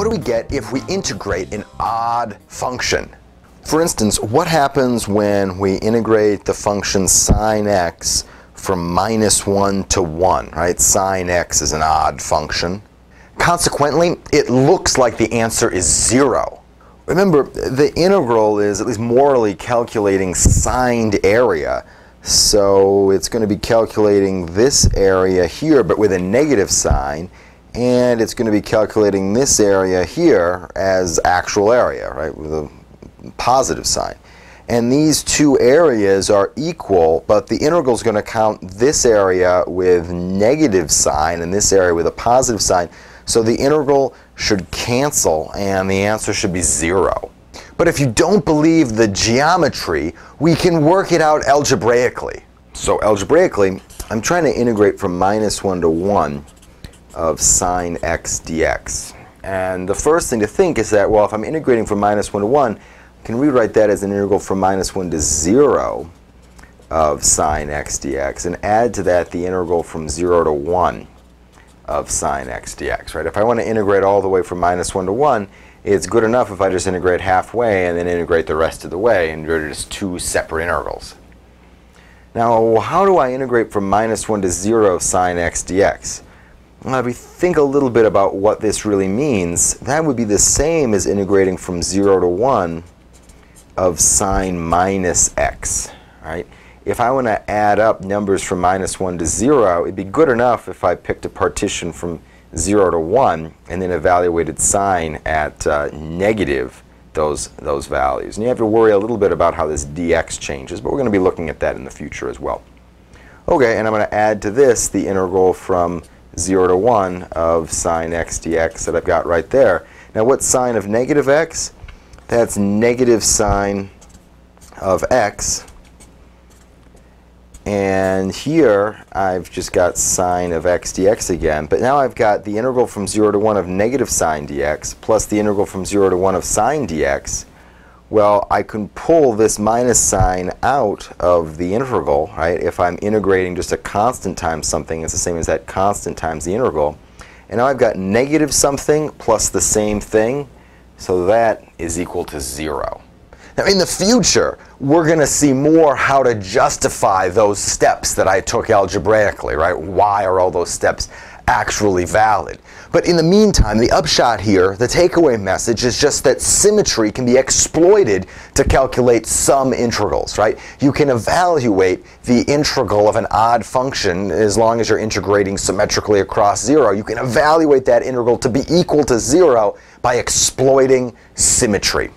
what do we get if we integrate an odd function? For instance, what happens when we integrate the function sine x from minus 1 to 1, right? Sine x is an odd function. Consequently, it looks like the answer is 0. Remember, the integral is at least morally calculating signed area. So it's going to be calculating this area here, but with a negative sign. And it's going to be calculating this area here as actual area, right, with a positive sign and these two areas are equal, but the integral is going to count this area with negative sign and this area with a positive sign. So the integral should cancel and the answer should be zero. But if you don't believe the geometry, we can work it out algebraically. So algebraically, I'm trying to integrate from minus 1 to 1 of sine x dx. And the first thing to think is that, well, if I'm integrating from minus 1 to 1, I can rewrite that as an integral from minus 1 to 0 of sine x dx and add to that the integral from 0 to 1 of sine x dx, right? If I want to integrate all the way from minus 1 to 1, it's good enough if I just integrate halfway and then integrate the rest of the way and they're just two separate integrals. Now, how do I integrate from minus 1 to 0 sine x dx? Well, if we think a little bit about what this really means, that would be the same as integrating from 0 to 1 of sine minus x, right? If I want to add up numbers from minus 1 to 0, it'd be good enough if I picked a partition from 0 to 1 and then evaluated sine at uh, negative those, those values. And you have to worry a little bit about how this dx changes, but we're going to be looking at that in the future as well. Okay, and I'm going to add to this the integral from 0 to 1 of sine x dx that I've got right there. Now what's sine of negative x? that's negative sine of x. And here I've just got sine of x dx again. But now I've got the integral from 0 to 1 of negative sine dx plus the integral from 0 to 1 of sine dx. Well, I can pull this minus sign out of the integral, right? If I'm integrating just a constant times something, it's the same as that constant times the integral. And now I've got negative something plus the same thing. So that is equal to zero. Now in the future, we're going to see more how to justify those steps that I took algebraically, right? Why are all those steps actually valid? But in the meantime, the upshot here, the takeaway message is just that symmetry can be exploited to calculate some integrals, right? You can evaluate the integral of an odd function as long as you're integrating symmetrically across zero. You can evaluate that integral to be equal to zero by exploiting symmetry.